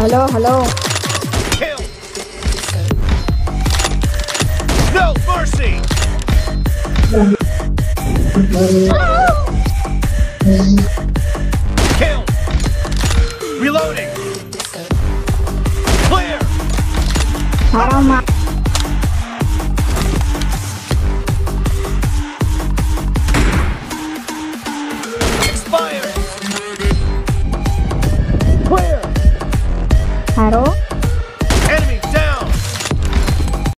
Hello, hello. Kill. No mercy. Kill. Reloading. Clear. Parama. Expire. Claro.